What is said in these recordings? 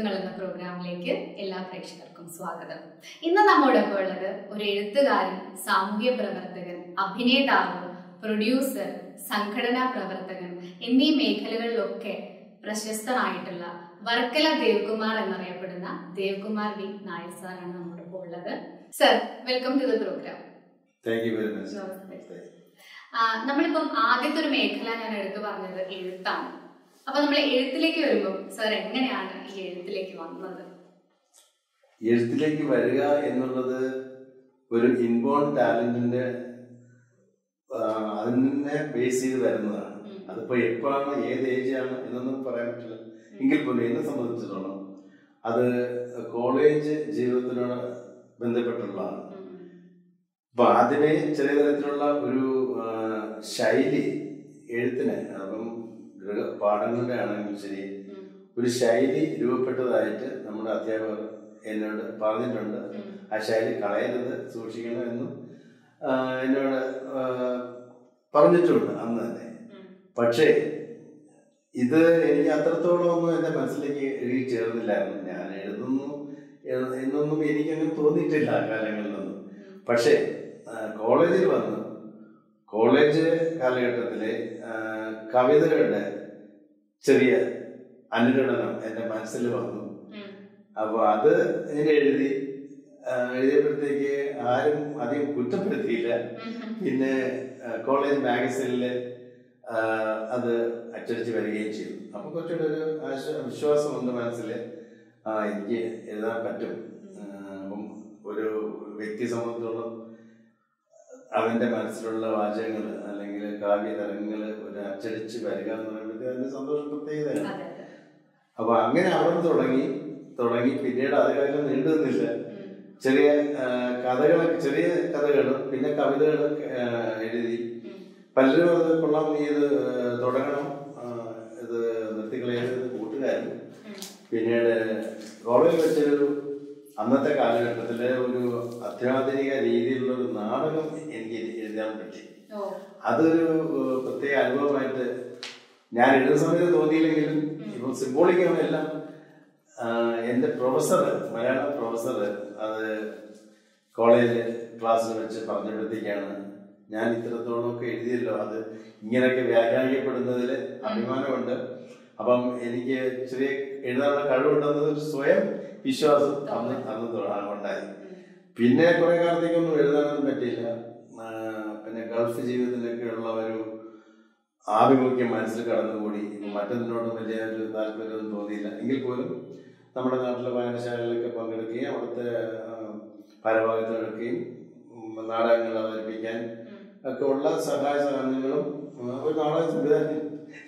വ്യക്തിത്വങ്ങൾ എന്ന പ്രോഗ്രാമിലേക്ക് എല്ലാ പ്രേക്ഷകർക്കും സ്വാഗതം. ഇന്ന് നമ്മോടൊപ്പം ഉള്ളത് ഒരു എഴുത്തുകാരൻ സാമൂഹ്യ പ്രവർത്തകൻ അഭിനേതാവ് പ്രൊഡ്യൂസർ സംഘടനാ പ്രവർത്തകൻ എന്നീ മേഖലകളിലൊക്കെ പ്രശസ്തനായിട്ടുള്ള വർക്കല ദേവ്കുമാർ എന്നറിയപ്പെടുന്ന ദേവ്കുമാർ വി. നായർ സാറാണ് നമ്മോടൊപ്പം ഉള്ളത്. Sir welcome to the program. നമ്മളിപ്പം ആദ്യത്തെ ഒരു മേഖല ഞാൻ എടുത്തു പറഞ്ഞത് എഴുത്താണ്. അപ്പൊ നമ്മൾ എഴുത്തിലേക്ക് വരുമ്പോൾ സാർ എങ്ങനെയാണ് ഈ എഴുത്തിലേക്ക് വന്നത് എഴുത്തിലേക്ക് വരിക എന്നുള്ളത് ഒരു ഇൻബോൺ ടാലന്റിന്റെ അതിനെ ബേസ് ചെയ്ത് വരുന്നതാണ്. അതിപ്പോ എപ്പോഴാണ് ഏത് ഏജാണ് എന്നൊന്നും പറയാൻ പറ്റില്ല എങ്കിൽ പോലും എന്നെ സംബന്ധിച്ചിടത്തോളം അത് കോളേജ് ജീവിതത്തിനോട് ബന്ധപ്പെട്ടുള്ളതാണ്. അപ്പൊ ആദ്യമേ ചെറിയ തരത്തിലുള്ള ഒരു ശൈലി എഴുത്തിന് അപ്പം പാഠങ്ങളുടെ ആണെങ്കിലും ശരി ഒരു ശൈലി രൂപപ്പെട്ടതായിട്ട് നമ്മുടെ അധ്യാപകർ എന്നോട് പറഞ്ഞിട്ടുണ്ട്. ആ ശൈലി കളയരുത് സൂക്ഷിക്കണം എന്നും എന്നോട് പറഞ്ഞിട്ടുണ്ട് അന്ന് തന്നെ. പക്ഷേ ഇത് എനിക്ക് അത്രത്തോളം ഒന്നും എന്റെ മനസ്സിലേക്ക് എഴുതി ചേർന്നില്ലായിരുന്നു. ഞാൻ എഴുതുന്നു എന്നൊന്നും എനിക്കങ്ങനെ തോന്നിയിട്ടില്ല ആ കാലങ്ങളിലൊന്നും പക്ഷേ കോളേജിൽ വന്ന്. കോളേജ് കാലഘട്ടത്തിലെ കവിതകളുടെ ചെറിയ അനുരണനം എന്റെ മനസ്സിൽ വന്നു. ഉം. അപ്പൊ അത് ഇങ്ങനെ എഴുതി എഴുതിയപ്പോഴത്തേക്ക് ആരും അധികം കുറ്റപ്പെടുത്തിയില്ല. പിന്നെ കോളേജ് മാഗസീനിൽ അത് അച്ചടിച്ച് വരികയും ചെയ്തു. അപ്പൊ കുറച്ചുകൂടെ ഒരു വിശ്വാസം വിശ്വാസമുണ്ട് മനസ്സിൽ. ആ എനിക്ക് എഴുതാൻ പറ്റും. അപ്പം ഒരു വ്യക്തി സംബന്ധിച്ചോളം അവന്റെ മനസ്സിലുള്ള വാചകങ്ങൾ അല്ലെങ്കിൽ കാവ്യ തരങ്ങൾ ഒരു അച്ചടിച്ച് വരിക എന്ന് പറയുമ്പോഴത്തേക്ക് അതിന്റെ സന്തോഷം പ്രത്യേകതയാണ്. അപ്പൊ അങ്ങനെ അവിടെ തുടങ്ങി തുടങ്ങി. പിന്നീട് അത് കാലം നീണ്ടു നിന്നില്ല ചെറിയ കഥകൾ കഥകളൊക്കെ ചെറിയ കഥകളും പിന്നെ കവിതകൾ എഴുതി. പലരും അത് കൊള്ളാം നീ ഇത് തുടങ്ങണം. ഇത് നിർത്തികളെ കൂട്ടുകാരും. പിന്നീട് കോളേജിൽ വെച്ചൊരു അന്നത്തെ കാലഘട്ടത്തിലെ ഒരു അത്യാധുനിക രീതിയിലുള്ള ഒരു നാടകം എനിക്ക് എഴുതാൻ പറ്റി. അതൊരു പ്രത്യേക അനുഭവമായിട്ട് ഞാൻ എഴുതുന്ന സമയത്ത് തോന്നിയില്ലെങ്കിലും ഇപ്പം എല്ലാം. എന്റെ പ്രൊഫസർ മലയാള പ്രൊഫസർ അത് കോളേജ് ക്ലാസ്സിൽ വെച്ച് പറഞ്ഞപ്പോഴത്തേക്കാണ് ഞാൻ ഇത്രത്തോളമൊക്കെ എഴുതിയല്ലോ. അത് ഇങ്ങനെയൊക്കെ വ്യാഖ്യാനിക്കപ്പെടുന്നതിൽ അഭിമാനമുണ്ട്. അപ്പം എനിക്ക് ചെറിയ എഴുതാനുള്ള കഴിവുണ്ടെന്നത് സ്വയം വിശ്വാസം അന്ന് അന്ന് ഉണ്ടായി. പിന്നെ കുറെ കാലത്തേക്കൊന്നും എഴുതാനൊന്നും പറ്റിയില്ല. പിന്നെ ഗൾഫ് ജീവിതത്തിലൊക്കെ ഉള്ള ഒരു ആഭിമുഖ്യം മനസ്സിൽ കടന്നുകൂടി. മറ്റൊന്നിനോടും വലിയ ഒരു താല്പര്യമൊന്നും തോന്നിയില്ല. എങ്കിൽ പോലും നമ്മുടെ നാട്ടിലെ വായനശാലകളിലൊക്കെ പങ്കെടുക്കുകയും അവിടുത്തെ ഭാരവാഹിത്വം ഉം, നാടകങ്ങൾ അവതരിപ്പിക്കാൻ ഒക്കെ ഉള്ള സഹായ സഹനങ്ങളും ഒരു നാടക സംവിധാനം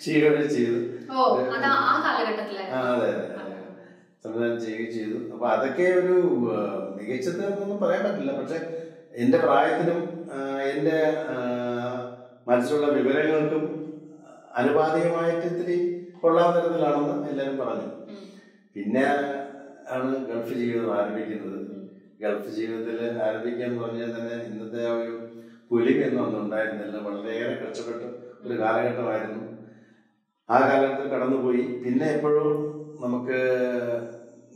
ചെയ്യുകയും ചെയ്തു. അത് അതെ. സംവിധാനം ചെയ്യുകയും ചെയ്തു. അപ്പൊ അതൊക്കെ ഒരു മികച്ചത് എന്നൊന്നും പറയാൻ പറ്റില്ല. പക്ഷെ എന്റെ പ്രായത്തിനും എന്റെ മനസ്സിലുള്ള വിവരങ്ങൾക്കും അനുപാതികമായിട്ട് ഇത്തിരി കൊള്ളാവുന്ന തരത്തിലാണെന്ന് എല്ലാവരും പറഞ്ഞു. പിന്നെ ആണ് ഗൾഫ് ജീവിതം ആരംഭിക്കുന്നത്. ഗൾഫ് ജീവിതത്തിൽ ആരംഭിക്കുക എന്ന് പറഞ്ഞാൽ തന്നെ ഇന്നത്തെ ആ ഒരു പുലിമയൊന്നും എന്നൊന്നും ഉണ്ടായിരുന്നില്ല. വളരെയേറെ കഷ്ടപ്പെട്ട ഒരു കാലഘട്ടമായിരുന്നു. ആ കാലഘട്ടം കടന്നുപോയി. പിന്നെ എപ്പോഴും നമുക്ക്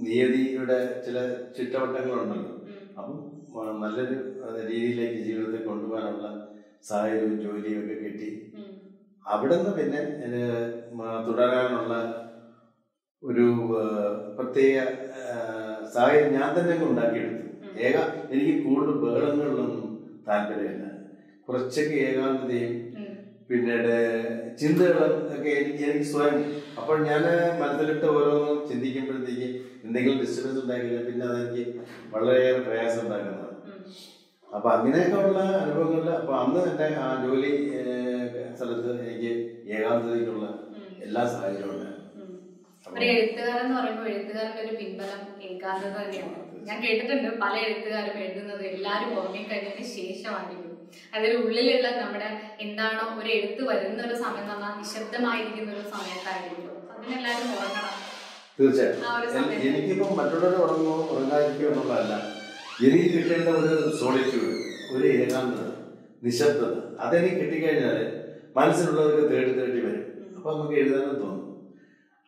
നിയതിയുടെ ചില ചുറ്റവട്ടങ്ങളുണ്ടല്ലോ ഉം. അപ്പം നല്ലൊരു രീതിയിലേക്ക് ജീവിതത്തെ കൊണ്ടുപോകാനുള്ള സാഹചര്യവും ജോലിയും ഒക്കെ കിട്ടി. ഉം. അവിടെ നിന്ന് പിന്നെ തുടരാനുള്ള ഒരു പ്രത്യേക സാഹചര്യം ഞാൻ തന്നെ ഉണ്ടാക്കിയെടുത്തു. ഏക എനിക്ക് കൂടുതൽ ബഹളങ്ങളിലൊന്നും താല്പര്യമില്ല. കുറച്ചൊക്കെ ഏകാന്തതയും പിന്നെ പിന്നീട് ചിന്തകളും ഒക്കെ എനിക്ക് എനിക്ക് സ്വയം. അപ്പോൾ ഞാൻ മനസ്സിലിട്ട് ഓരോന്നും ചിന്തിക്കുമ്പോഴത്തേക്ക് എന്തെങ്കിലും ഡിസ്റ്റർബൻസ് ഉണ്ടാക്കില്ല പിന്നെ അതെനിക്ക് വളരെയേറെ പ്രയാസം ഉണ്ടാക്കുന്നതാണ്. അപ്പൊ അങ്ങനെയൊക്കെ ഉള്ള അനുഭവങ്ങളിൽ അപ്പൊ അന്ന് എന്റെ ആ ജോലി സ്ഥലത്ത് എനിക്ക് ഏകാന്തതയ്ക്കുള്ള എല്ലാ സാഹചര്യവും ഉണ്ടായിരുന്നു ഉം. ഒരു എഴുത്തുകാരൻ എന്ന് പറയുമ്പോൾ എഴുത്തുകാരന്റെ ഒരു പിൻബലം ഏകാന്തത തന്നെയാണ്. ഞാൻ കേട്ടിട്ടുണ്ട് പല എഴുത്തുകാരും എഴുതുന്നത് എല്ലാവരും ഉറങ്ങിക്കഴിഞ്ഞതിന് ശേഷമായിരിക്കും അതൊരു ഉള്ളിലുള്ള നമ്മുടെ എന്താണോ ഒരു എഴുത്ത് വരുന്ന ഒരു സമയം എന്ന് പറഞ്ഞാൽ നിശബ്ദമായിരിക്കുന്ന ഒരു സമയത്തായിരിക്കും അതിനെല്ലാവരും ഉറങ്ങണം. തീർച്ചയായിട്ടും. എനിക്കിപ്പോ മറ്റുള്ളവർ ഉറങ്ങുമോ ഉറങ്ങാതിരിക്കുമോ എന്നുള്ളതല്ല. എനിക്ക് കിട്ടേണ്ട ഒരു സോളിറ്റ്യൂഡ് ഒരു ഏകാന്തത നിശബ്ദത അതെനിക്ക് കിട്ടിക്കഴിഞ്ഞാൽ മനസ്സിലുള്ളതൊക്കെ തേടി തേടി വരും. അപ്പൊ നമുക്ക് എഴുതാനും തോന്നും.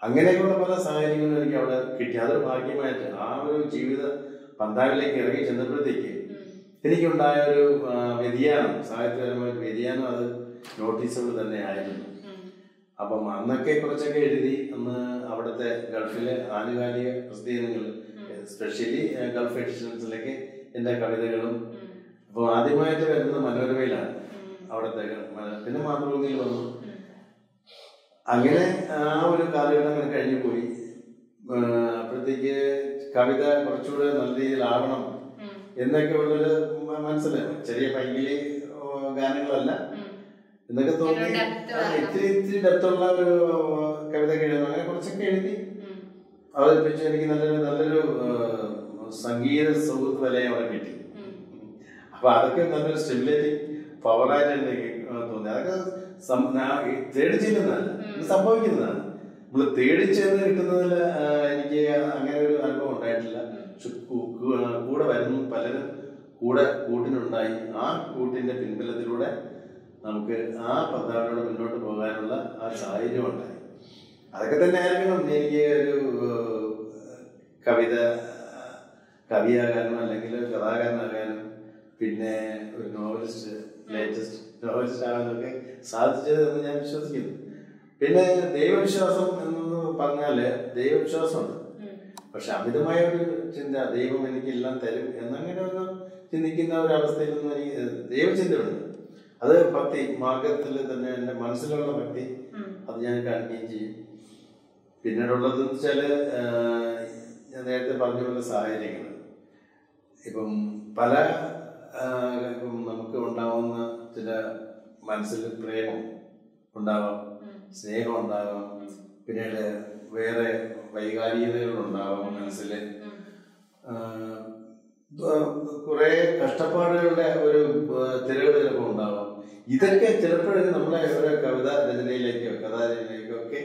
അങ്ങനെയൊക്കെയുള്ള പല സാഹചര്യങ്ങളും എനിക്ക് അവിടെ കിട്ടി. അതൊരു ഭാഗ്യമായിട്ട് ആ ഒരു ജീവിത പന്താവിലേക്ക് ഇറങ്ങി ചെന്നപ്പോഴത്തേക്ക് എനിക്കുണ്ടായ ഒരു വ്യതിയാനം സാഹിത്യപരമായ വ്യതിയാനം അത് നോട്ടീസുകൾ തന്നെ ആയിരുന്നു. അപ്പം അന്നൊക്കെ കുറച്ചൊക്കെ എഴുതി അന്ന് അവിടുത്തെ ഗൾഫിലെ ആനുകാലിക പ്രസിദ്ധീകരണങ്ങൾ സ്പെഷ്യലി ഗൾഫ് എഡിഷൻസിലൊക്കെ എന്റെ കവിതകളും അപ്പോൾ ആദ്യമായിട്ട് വരുന്നത് മനോരമയിലാണ്. അവിടുത്തെ മ- പിന്നെ മാതൃഭൂമിയിൽ വന്നു. അങ്ങനെ ആ ഒരു കാലഘട്ടം അങ്ങനെ കഴിഞ്ഞു പോയി. അപ്പോഴത്തേക്ക് കവിത കുറച്ചുകൂടെ നല്ല രീതിയിലാവണം എന്നൊക്കെ ഉള്ളൊരു മനസ്സിലായി. ചെറിയ പൈങ്കിളി ഗാനങ്ങളല്ല. എന്നൊക്കെ തോന്നി. ഇത്തിരി ഇത്തിരി ഡെപ്തുള്ള ഒരു കവിത എഴുതുന്നു അങ്ങനെ കുറച്ചൊക്കെ എഴുതി. അവതരിപ്പിച്ചു. എനിക്ക് നല്ലൊരു നല്ലൊരു സംഗീത സുഹൃത്ത് വലയം അവിടെ കിട്ടി. അപ്പൊ അതൊക്കെ നല്ലൊരു സ്റ്റിമുലേറ്റിംഗ് പവറായിട്ട് എനിക്ക് തോന്നി. അതൊക്കെ തേടി ചെല്ലുന്നതല്ല സംഭവിക്കുന്നതാണ്. നമ്മൾ തേടി ചെന്ന് കിട്ടുന്നതിൽ എനിക്ക് അങ്ങനെ ഒരു അനുഭവം ഉണ്ടായിട്ടില്ല. പക്ഷെ കൂടെ വരുന്ന പലരും കൂടെ കൂട്ടിനുണ്ടായി. ആ കൂട്ടിന്റെ പിൻബലത്തിലൂടെ നമുക്ക് ആ പദ്ധതിയോടെ മുന്നോട്ട് പോകാനുള്ള ആ സാഹചര്യം ഉണ്ടായി. അതൊക്കെ തന്നെ ആയിരിക്കണം എനിക്ക് ഒരു കവിത കവിയാകാനും അല്ലെങ്കിൽ കഥാകാരനാകാനും പിന്നെ ഒരു നോവലിസ്റ്റ് ആകാനൊക്കെ സാധിച്ചത് എന്ന് ഞാൻ വിശ്വസിക്കുന്നു. പിന്നെ ദൈവവിശ്വാസം എന്ന് പറഞ്ഞാൽ ദൈവവിശ്വാസമുണ്ട് പക്ഷെ അമിതമായ ഒരു ചിന്ത ദൈവം എനിക്കെല്ലാം തരും എന്നങ്ങനെ ഒന്ന് ചിന്തിക്കുന്ന ഒരവസ്ഥയിൽ നിന്ന് എനിക്ക് ദൈവചിന്തയുണ്ട്. അത് ഭക്തി മാർഗത്തിൽ തന്നെ എന്റെ മനസ്സിലുള്ള ഭക്തി അത് ഞാൻ കാണിക്കുകയും ചെയ്യും. പിന്നീടുള്ളത് വെച്ചാൽ വെച്ചാൽ ഞാൻ നേരത്തെ പറഞ്ഞ പോലെ സാഹചര്യങ്ങൾ. ഇപ്പം പല നമുക്ക് ഉണ്ടാവുന്ന ചില മനസ്സിൽ പ്രേമം ഉണ്ടാവാം സ്നേഹം ഉണ്ടാവാം പിന്നീട് വേറെ വൈകാരികതകൾ ഉണ്ടാവാം മനസ്സിൽ കുറെ കഷ്ടപ്പാടുകളുടെ ഒരു തിരകൾ ചിലപ്പോൾ ഉണ്ടാവാം. ഇതൊക്കെ ചിലപ്പോഴും നമ്മളെ ഓരോ കവിത രചനയിലേക്കോ കഥാരചനയിലേക്കോ ഒക്കെ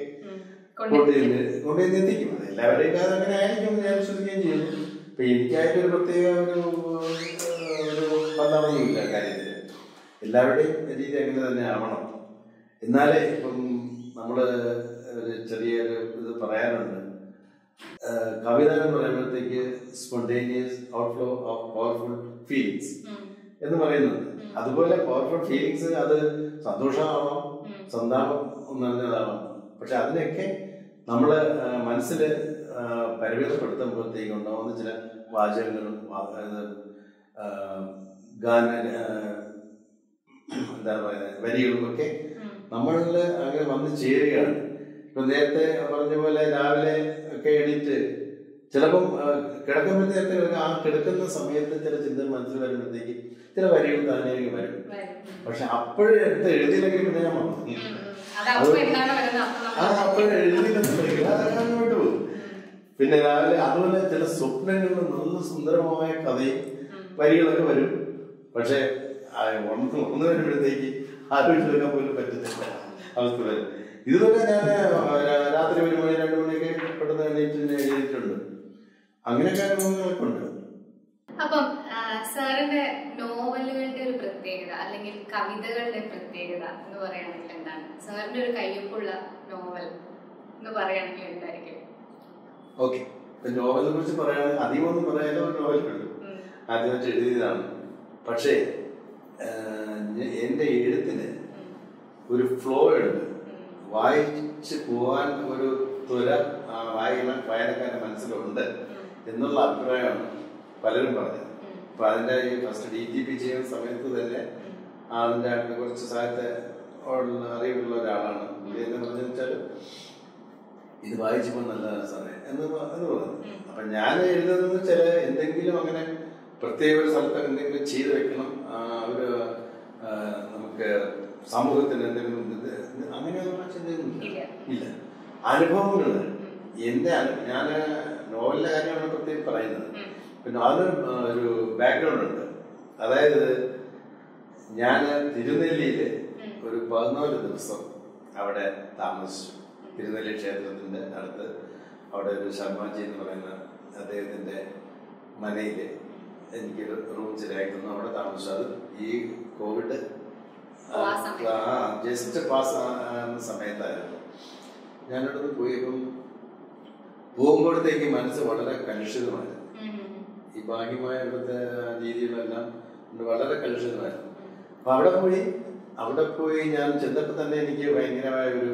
കൊണ്ടുചെന്ന് കൊണ്ടുചെന്ന് എത്തിക്കും അത് എല്ലാവരുടെയും കാര്യം അങ്ങനെ ആയിരിക്കും ഞാൻ വിശ്വസിക്കുകയും ചെയ്യും ഇപ്പൊ എനിക്കായിട്ടൊരു പ്രത്യേക ഒരു ബന്ധമൊന്നുമില്ല എല്ലാവരുടെയും രീതി അങ്ങനെ തന്നെ ആവണം. എന്നാലേ ഇപ്പം നമ്മൾ ഒരു ചെറിയൊരു ഇത് പറയാറുണ്ട് കവിത എന്ന് പറയുമ്പോഴത്തേക്ക് spontaneous outflow of powerful feelings എന്ന് പറയുന്നത്. അതുപോലെ പവർഫുൾ ഫീലിങ്സ് അത് സന്തോഷമാവാം സന്താപം നിറഞ്ഞതാവാം പക്ഷെ അതിനൊക്കെ നമ്മൾ മനസ്സിൽ പരിമിതപ്പെടുത്തുമ്പോഴത്തേക്ക് ഉണ്ടാവുന്ന ചില വാചകങ്ങളും ഗാന എന്താ പറയുന്നത്? വരികളും ഒക്കെ നമ്മളിൽ അങ്ങനെ വന്ന് ചേരുകയാണ്. ഇപ്പൊ നേരത്തെ പറഞ്ഞ പോലെ രാവിലെ ഒക്കെ എണീറ്റ് ചിലപ്പം നേരത്തെ കിടക്കുമ്പോഴത്തേക്ക് ആ കിടക്കുന്ന സമയത്ത് ചില ചിന്തകൾ മനസ്സിൽ വരുമ്പോഴത്തേക്ക് ചില വരികൾ താനേ വരും. പക്ഷെ അപ്പോഴും എടുത്ത് എഴുതിയില്ലെങ്കിൽ പിന്നെ ഞാൻ മറന്നു. അത് അപ്പൊ എന്താണ് വരുന്നത്? അപ്പൊ ആ നമ്മൾ അപ്പോഴേ അതങ്ങനെ വിട്ടുപോകും പിന്നെ രാവിലെ അതുപോലെ ചില സ്വപ്നങ്ങളിൽ നല്ല സുന്ദരമായ കഥയും വരികളൊക്കെ വരും. പക്ഷെ ആ ഒന്ന് ഒന്ന് വരുമ്പോഴത്തേക്ക് ആലോചിച്ചെടുക്കാൻ പോലും പറ്റത്തില്ല. അവസ്ഥ വരും. ഇതുവരെ ഞാൻ രാത്രി ഒരു മണി രണ്ട് മണിയൊക്കെ പെട്ടെന്ന് എണീറ്റ് ഞാൻ എഴുതിയിട്ടുണ്ട് അങ്ങനെയൊക്കെ അനുഭവങ്ങളൊക്കെ ഉണ്ട്. അപ്പം സാറിന്റെ നോവലുകളുടെ ഒരു പ്രത്യേകത അല്ലെങ്കിൽ കവിതകളുടെ പ്രത്യേകത എന്ന് പറയുകയാണെങ്കിൽ എന്താണ്? സാറിന്റെ ഒരു കയ്യൊപ്പുള്ള നോവൽ എന്ന് പറയുകയാണെങ്കിൽ എന്തായിരിക്കും? ഓക്കെ. നോവലിനെ കുറിച്ച് പറയുകയാണെങ്കിൽ അധികം ഒന്നും പറയാനോ ഒരു നോവലുണ്ട് ആദ്യം ആദ്യമായിട്ട് എഴുതിയതാണ്. പക്ഷേ എന്റെ എഴുത്തിന് ഒരു ഫ്ലോ എടുത്ത്. വായിച്ച് പോവാൻ ഒരു ആ വായന വായനക്കാരുടെ മനസ്സിലുണ്ട് എന്നുള്ള അഭിപ്രായമാണ് പലരും പറഞ്ഞത്. അപ്പൊ അതിന്റെ ഈ ഫസ്റ്റ് ഡി ജി പി ചെയ്യുന്ന സമയത്ത് തന്നെ ആളിന്റെ അടുത്ത് കുറച്ച് സാഹിത്യ അറിവുള്ള ഒരാളാണ് എന്നെ പറഞ്ഞു വെച്ചാൽ ഇത് വായിച്ചപ്പോൾ നല്ലതാണ് സാറേ എന്ന് എന്ന് പറഞ്ഞു അപ്പൊ ഞാൻ എഴുതുന്നത് ചില എന്തെങ്കിലും അങ്ങനെ പ്രത്യേക ഒരു സ്ഥലത്ത് എന്തെങ്കിലും ചെയ്ത് വെക്കണം ആ, നമുക്ക് സമൂഹത്തിന് എന്തെങ്കിലും അങ്ങനെയൊന്നും ചിന്തയൊന്നുമില്ല. ഇല്ല. അനുഭവങ്ങൾ. എന്റെ ഞാൻ നോവലിന്റെ കാര്യമാണ് പ്രത്യേകം പറയുന്നത്. പിന്നെ അതിന് ഒരു ബാക്ക്ഗ്രൗണ്ട് ഉണ്ട്. അതായത് ഞാൻ തിരുനെല്ലിയിൽ ഒരു പതിനാല് ദിവസം അവിടെ താമസിച്ചു. തിരുനെല്ലി ക്ഷേത്രത്തിന്റെ അടുത്ത് അവിടെ ഒരു ശർമാജി എന്ന് പറയുന്ന അദ്ദേഹത്തിന്റെ മനയിൽ എനിക്കൊരു റൂം ശരിയായിട്ടൊന്നും അവിടെ താമസിച്ചു. അത് ഈ കോവിഡ്. ജസ്റ്റ് പാസ് ആകുന്ന സമയത്തായിരുന്നു. ഞാനവിടെ പോയപ്പം പോകുമ്പോഴത്തേക്ക് മനസ്സ് വളരെ കലുഷിതമായിരുന്നു. ഈ ഭാഗ്യമായ ഇവിടുത്തെ രീതികളെല്ലാം വളരെ കലുഷിതമായിരുന്നു. അപ്പൊ അവിടെ പോയി അവിടെ പോയി ഞാൻ ചെന്നപ്പോൾ തന്നെ എനിക്ക് ഭയങ്കരമായ ഒരു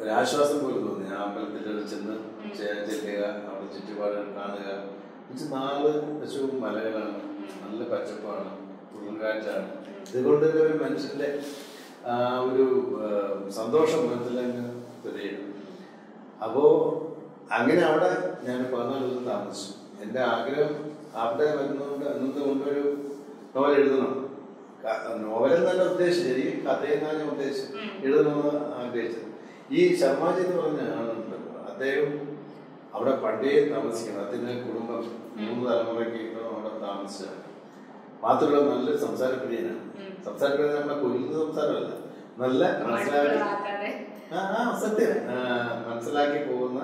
ഒരു ആശ്വാസം പോലെ തോന്നി. ആ അമ്പലത്തിൽ ചെന്ന് ചെല്ലുക അവിടെ ചുറ്റുപാടുകൾ കാണുക. നാല് പശുവും മലകളാണ് നല്ല പച്ചപ്പാണ് പുള്ളുകാറ്റാണ് ഇതുകൊണ്ട് തന്നെ ഒരു മനുഷ്യന്റെ ആ ഒരു സന്തോഷം മനസ്സിലങ്ങ് തെളിയും. അപ്പോ അങ്ങനെ അവിടെ ഞാൻ പതിനാല് ദിവസം താമസിച്ചു. എന്റെ ആഗ്രഹം അവിടെ വരുന്നതുകൊണ്ട് അന്നത്തെ കൊണ്ടൊരു നോവൽ എഴുതണം. നോവലും തന്നെ ഉദ്ദേശിച്ചു ശരിക്കും തന്നെ ഉദ്ദേശിച്ചു എഴുതണമെന്ന് ആഗ്രഹിച്ചത്. ഈ ശർമാജി എന്ന് പറഞ്ഞ ആളുണ്ടല്ലോ അദ്ദേഹം അവിടെ പണ്ടേ താമസിക്കണം. അതിന് കുടുംബം മൂന്ന് തലമുറയ്ക്ക് അവിടെ താമസിച്ചാണ്. മാത്രമല്ല നല്ല സംസാരപ്രിയനാണ് സംസാരപ്രിയ നമ്മളെ കൊല്ലുന്ന സംസാരമല്ല. നല്ല മനസ്സിലാക്കി ആ, സത്യം. മനസ്സിലാക്കി പോകുന്ന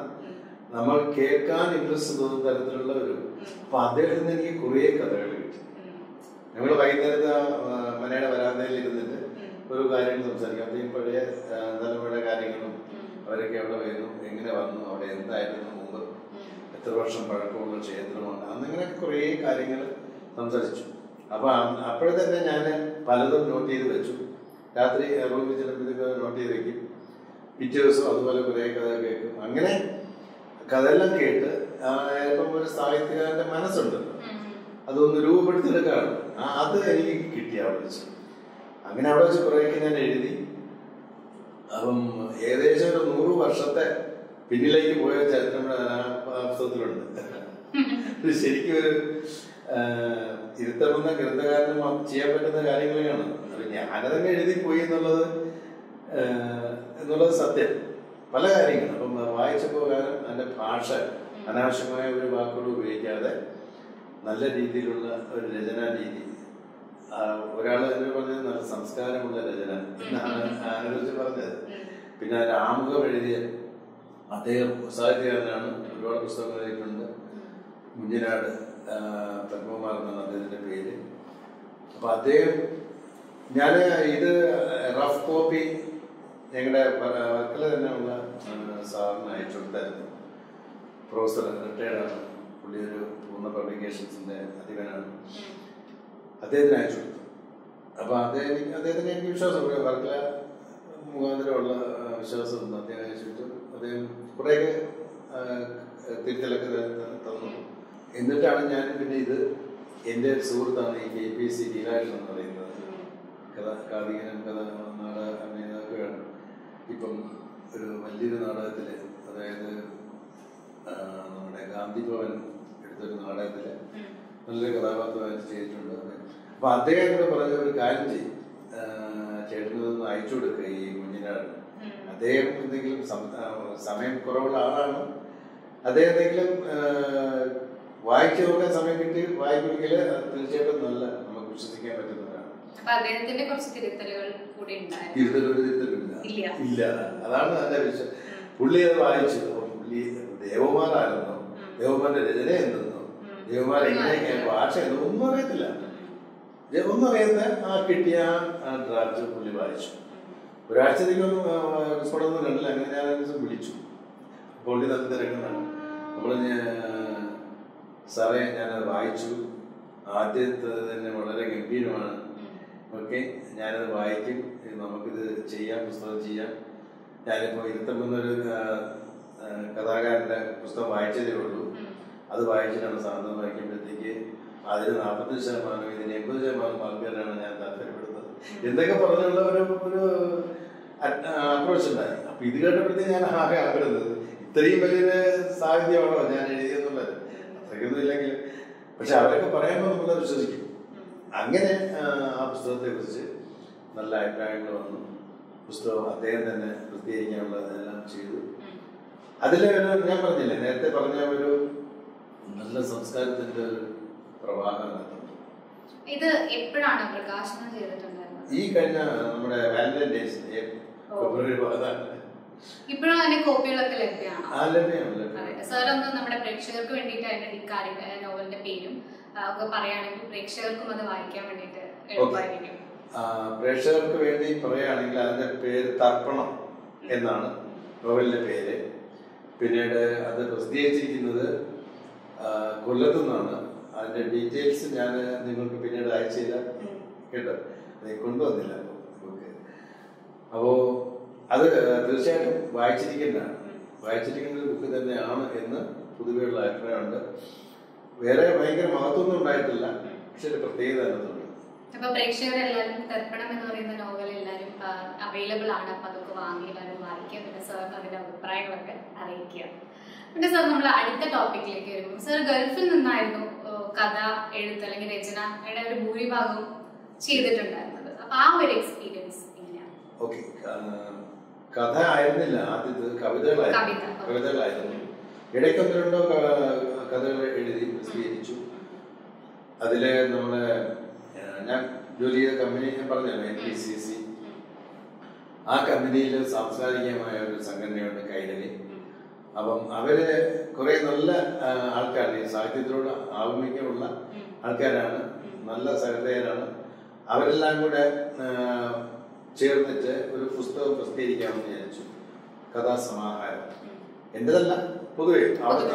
നമ്മൾ കേൾക്കാൻ ഇൻട്രസ്റ്റ് തോന്നുന്ന തരത്തിലുള്ള ഒരു അപ്പൊ അദ്ദേഹത്തിന് എനിക്ക് കുറേ കഥകൾ കിട്ടി. ഞങ്ങൾ വൈകുന്നേരത്തെ മനയുടെ വരാന്തയിൽ ഇരുന്നിട്ട് ഒരു കാര്യം സംസാരിക്കും. അദ്ദേഹം പഴയ തലമുറയുടെ കാര്യങ്ങളും അവരൊക്കെ എവിടെ വരുന്നു എങ്ങനെ വന്നു അവിടെ എന്തായിരുന്നു എത്ര വർഷം പഴക്കമുള്ള ക്ഷേത്രമാണ്. അന്നിങ്ങനെ കുറേ കാര്യങ്ങൾ സംസാരിച്ചു. അപ്പോൾ അപ്പോഴേ തന്നെ ഞാൻ പലതും നോട്ട് ചെയ്ത് വെച്ചു. രാത്രി റൂമിൽ ചിലപ്പോഴത്തേക്ക് നോട്ട് ചെയ്ത് വെക്കും. പിറ്റേ ദിവസം അതുപോലെ കുറേ കഥ കേൾക്കും. അങ്ങനെ കഥയെല്ലാം കേട്ട് ഇപ്പം ഒരു സാഹിത്യകാരന്റെ മനസ്സുണ്ട്. അതൊന്ന് രൂപപ്പെടുത്തിയെടുക്കാണ്. അത് എനിക്ക് കിട്ടി അവിടെ വെച്ച് അങ്ങനെ അവിടെ വെച്ച് കുറേയൊക്കെ ഞാൻ എഴുതി. അപ്പം ഏകദേശം ഒരു നൂറ് വർഷത്തെ പിന്നിലേക്ക് പോയ ചരിത്രം നമ്മുടെ ആ ശരിക്കും ഒരു ഇരുത്തമെന്ന ഗ്രന്ഥകാരന് ചെയ്യാൻ പറ്റുന്ന കാര്യങ്ങളെയാണ് ഞാനതങ്ങ് എഴുതി പോയി എന്നുള്ളത് എന്നുള്ളത് സത്യം പല കാര്യങ്ങളും അപ്പം വായിച്ചപ്പോൾ കാരണം അതിന്റെ ഭാഷ അനാവശ്യമായ ഒരു വാക്കുകൾ ഉപയോഗിക്കാതെ നല്ല രീതിയിലുള്ള ഒരു രചനാ രീതി ഒരാൾ എന്നെ പറഞ്ഞത് നല്ല സംസ്കാരമുള്ള രചന എന്നാണ് ആലോചിച്ച് പറഞ്ഞത് പിന്നെ അതിന്റെ ആമുഖം എഴുതിയ അദ്ദേഹം സാഹിത്യകാരനാണ് ഒരുപാട് പുസ്തകങ്ങൾ എഴുതിയിട്ടുണ്ട്. കുഞ്ഞിനാട് പത്മകുമാർ എന്നാണ് അദ്ദേഹത്തിന്റെ പേര്. അപ്പൊ അദ്ദേഹം ഞാൻ ഇത് റഫ് കോപ്പി ഞങ്ങളുടെ വർക്കല തന്നെ ഉള്ള ആ, സാറിന് അയച്ചു കൊടുത്തായിരുന്നു. പ്രൊഫസർ റിട്ടയർഡാണ് പുള്ളി ഒരു പൂർണ പബ്ലിക്കേഷൻസിന്റെ അധിപനാണ്. അദ്ദേഹത്തിന് അയച്ചു കൊടുത്തു. അപ്പൊ അദ്ദേഹം അദ്ദേഹത്തിന് എനിക്ക് വിശ്വാസം വർക്കല മുഖാന്തരമുള്ള വിശ്വാസം അദ്ദേഹം അയച്ചു അദ്ദേഹം കുറേയൊക്കെ തിരുത്തലൊക്കെ തന്നു. എന്നിട്ടാണ് ഞാൻ പിന്നെ ഇത് എന്റെ സുഹൃത്താണ് ഈ കെ പി സി ലീലാകൃഷ്ണൻ എന്ന് പറയുന്നത്. കഥ കാർത്തികനും കഥ നാടക അഭിനേതാക്കളാണ് ഇപ്പം ഒരു വലിയൊരു നാടകത്തിൽ അതായത് നമ്മുടെ ഗാന്ധി ഭവൻ എടുത്തൊരു നാടകത്തിൽ നല്ലൊരു കഥാപാത്രമായിട്ട് ചെയ്തിട്ടുണ്ട് അപ്പൊ അദ്ദേഹം പറഞ്ഞ ഒരു കാര്യം ചെയ്യും. ആ, ചേട്ടനതൊന്ന് അയച്ചു കൊടുക്കുക ഈ കുഞ്ഞിനാട് അദ്ദേഹം എന്തെങ്കിലും സമയം കുറവുള്ള ആളാണ്. അദ്ദേഹം എന്തെങ്കിലും വായിച്ചു നോക്കാൻ സമയം കിട്ടി വായിക്കുമെങ്കിൽ തീർച്ചയായിട്ടും നല്ല നമുക്ക് വിശ്വസിക്കാൻ പറ്റുന്നതാണ് അദ്ദേഹത്തിന്റെ കുറച്ച് തിരുത്തലുകൾ കൂടി ഇല്ല. ഇല്ല. അതാണ് അതിന്റെ വിശ്വ പുള്ളി അത് വായിച്ചു പുള്ളി ദേവമാരായിരുന്നു ദേവമാരുടെ രചന എന്തെന്നോ. ദേവമാർ എങ്ങനെയൊക്കെ ഭാഷ ഒന്നും അറിയത്തില്ല. ഒന്നും അറിയാത്ത ആ കിട്ടിയ ആ ഡ്രാഫ്റ്റ് പുള്ളി വായിച്ചു. ഒരാഴ്ചത്തേക്കൊന്നും കണ്ടില്ല. അങ്ങനെ ഞാൻ ദിവസം വിളിച്ചു. പുള്ളി നല്ല തിരക്കുന്നതാണ് നമ്മൾ സാറേ ഞാനത് വായിച്ചു. ആദ്യത്തെ തന്നെ വളരെ ഗംഭീരമാണ്. ഓക്കെ ഞാനത് വായിക്കും. നമുക്കിത് ചെയ്യാം പുസ്തകം ചെയ്യാം. ഞാനിപ്പോൾ ഇരുത്തമ്പെന്നൊരു കഥാകാരന്റെ പുസ്തകം വായിച്ചതേ ഉള്ളൂ. അത് വായിച്ചിട്ടാണ് സാധനം വായിക്കുമ്പോഴത്തേക്ക് അതിന് നാൽപ്പത്തഞ്ച് ശതമാനം ഇതിന് എൺപത് ശതമാനം ആൾക്കാരാണ് ഞാൻ താല്പര്യപ്പെടുന്നത്. എന്തൊക്കെ പറഞ്ഞുള്ള ഒരു ഒരു അപ്രോച്ച് ഉണ്ടായി അപ്പൊ ഇത് കേട്ടപ്പോഴത്തേക്ക് ഞാൻ ആകെ ആഗ്രഹം ഇത്രയും വലിയൊരു സാഹിത്യമാണോ ഞാൻ എഴുതിയെന്നുള്ളത്? അത്രയ്ക്കൊന്നും പക്ഷെ അവരൊക്കെ പറയുമ്പോൾ നമ്മളത് വിശ്വസിക്കും. അങ്ങനെ ആ, പുസ്തകത്തെ കുറിച്ച് നല്ല അഭിപ്രായങ്ങൾ വന്നു. പുസ്തകം അദ്ദേഹം തന്നെ പ്രസിദ്ധീകരിക്കാനുള്ളതെല്ലാം ചെയ്തു. അതിലെ ഒരു ഞാൻ പറഞ്ഞില്ലേ നേരത്തെ പറഞ്ഞ ഒരു നല്ല സംസ്കാരത്തിന്റെ ഒരു പ്രവാഹം ഇത് എപ്പോഴാണ് പ്രകാശനം ചെയ്തിട്ടുണ്ടായിരുന്നത് ഈ കഴിഞ്ഞ നമ്മുടെ വാലന്റൈൻസ് ഡേ ഫെബ്രുവരി പതിനാല് ഇപ്പോഴും അതിന്റെ കോപ്പികളൊക്കെ ലഭ്യമാണോ? സാർ ഒന്ന് നമ്മുടെ പ്രേക്ഷകർക്ക് വേണ്ടിയിട്ട് അതിന്റെ കാര്യം നോവലിന്റെ പേരും ഒക്കെ പറയുകയാണെങ്കിൽ പ്രേക്ഷകർക്കും അത് വായിക്കാൻ വേണ്ടിയിട്ട് എളുപ്പമായിരിക്കും. പ്രേക്ഷകർക്ക് വേണ്ടി പറയുകയാണെങ്കിൽ അതിന്റെ പേര് തർപ്പണം എന്നാണ് നോവലിന്റെ പേര്. പിന്നീട് അത് പ്രസിദ്ധീകരിച്ചിരിക്കുന്നത് കൊല്ലത്തുനിന്നാണ്. കൊല്ലത്തു നിന്നാണ് അതിന്റെ ഡീറ്റെയിൽസ് ഞാൻ നിങ്ങൾക്ക് പിന്നീട് അയച്ചു തരാം കേട്ടോ? കൊണ്ടുവന്നില്ല. അപ്പോ അത് തീർച്ചയായിട്ടും വായിച്ചിരിക്കേണ്ടതാണ്. വായിച്ചിരിക്കുന്ന ഒരു ബുക്ക് തന്നെയാണ് എന്ന് പൊതുവെയുള്ള അഭിപ്രായമുണ്ട്. വേറെ ഭയങ്കര മഹത്വമൊന്നും ഉണ്ടായിട്ടില്ല. പക്ഷെ ഒരു പ്രത്യേകത ദർപ്പണം എന്ന് പറയുന്ന നോവൽ ആണ്. പിന്നെ അതിന്റെ അറിയിക്കുക. പിന്നെ നമ്മൾ അടുത്ത ടോപ്പിക്കിലേക്ക് നിന്നായിരുന്നു കഥ ഒരു ഭൂരിഭാഗവും ചെയ്തിട്ടുണ്ടായിരുന്നു ആ ഒരു എക്സ്പീരിയൻസ് ഓക്കെ കഥ ആയിരുന്നില്ല. ആദ്യത്തെ കവിതകളായിരുന്നു. കവിത. കവിതകളായിരുന്നു. ഇടയ്ക്ക് ഒന്ന് രണ്ടോ കഥകൾ എഴുതി സ്വീകരിച്ചു? അതിൽ നമ്മളെ ആ, ഞാൻ ജോലി ചെയ്ത കമ്പനി ഞാൻ പറഞ്ഞല്ലോ എൻ പി സി സി ആ കമ്പനിയിൽ സാംസ്കാരികമായ ഒരു സംഘടനയുണ്ട് കൈരളി. അപ്പം അവർ കുറെ നല്ല ആൾക്കാർ സാഹിത്യത്തിനോട് ആഭിമുഖ്യമുള്ള ആൾക്കാരാണ്. നല്ല സഹൃദയരാണ്. അവരെല്ലാം കൂടെ ചേർന്നിട്ട് ഒരു പുസ്തകം പ്രസിദ്ധീകരിക്കാമെന്ന് വിചാരിച്ചു. കഥാസമാഹാരം. എന്റേതല്ല പൊതുവെ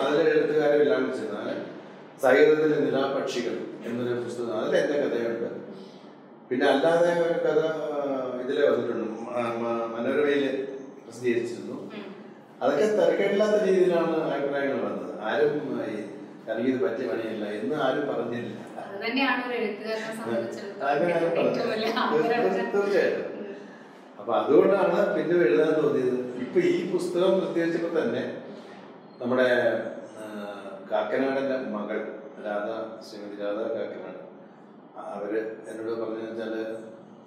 അതിലെ എഴുത്തുകാരും എല്ലാം കൂടി ചേർന്ന് നിലാപക്ഷികൾ എന്നൊരു പുസ്തകം അതിൽ എന്റെ കഥയുണ്ട്. പിന്നെ അല്ലാതെ ഒരു കഥ ഇതിലെ വന്നിട്ടുണ്ട്. മനോരമയിൽ പ്രസിദ്ധീകരിച്ചിരുന്നു. അതൊക്കെ തിരക്കേടില്ലാത്ത രീതിയിലാണ് അഭിപ്രായങ്ങൾ വന്നത്. ആരും തനിക്കിത് പറ്റിയ പണിയല്ല. എന്ന് ആരും പറഞ്ഞില്ല. തീർച്ചയായിട്ടും. അപ്പൊ അതുകൊണ്ടാണ് പിന്നെ എഴുതാൻ തോന്നിയത്. ഇപ്പൊ ഈ പുസ്തകം പ്രത്യേകിച്ചപ്പോ തന്നെ നമ്മുടെ കാക്കനാടന്റെ മകൾ രാധ ശ്രീമതി രാധ കാക്കനാട്. അവർ എന്നോട് പറഞ്ഞു വെച്ചാൽ